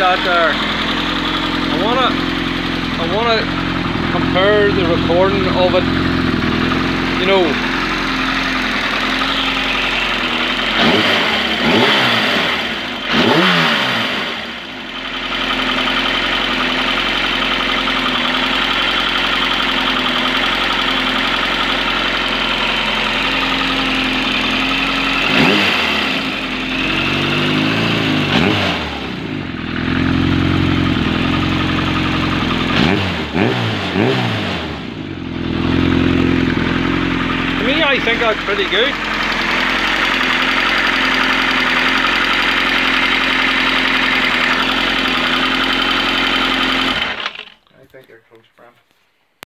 that there. I wanna I wanna compare the recording of it, you know. I think that's pretty good. I think they're close, Bram.